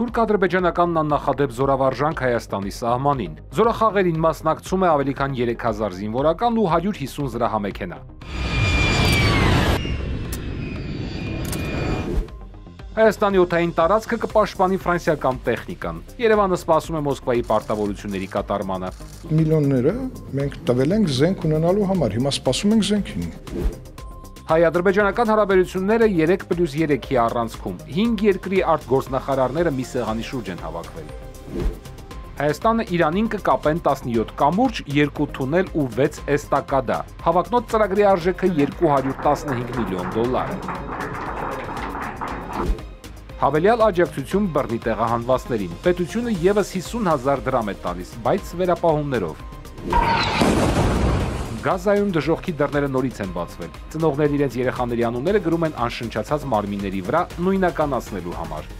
Թուրք-ադրբեջանական աննախադեպ զորավարժանք Հայաստանի սահմանին։ Զորախաղերին մասնակցում է ավելի քան 3000 զինվորական ու 150 զրահամեքենա։ Հայաստանի օթային տարածքը կպաշտպանի ֆրանսիական տեխնիկան։ Երևանը սպասում է Մոսկվայի պարտավորությունների կատարմանը։ Միլիոնները մենք տվել ենք զենք ունենալու համար, հիմա սպասում ենք զենքին։ Հայ-ադրբեջանական հարաբերությունները 3+3-ի առանցքում 5 երկրի արտգործնախարարները մի սեղանի շուրջ են հավաքվել։ Հայաստանը Իրանին կկապեն 17 կամուրջ, 2 թունել ու 6 էստակադա։ Հավակնոտ ծրագրի արժեքը 215 միլիոն դոլար։ Հավելյալ աջակցություն բռնի տեղահանվածներին։ Պետությունը եւս 50.000 դրամ է տալիս, բայց վերապահումներով։ Գազայում դժողքի դռները նորից են բացվել։ Ծնողներն իրենց երեխաների անունները գրում են անշնչացած մարմինների վրա նույնականացնելու համար։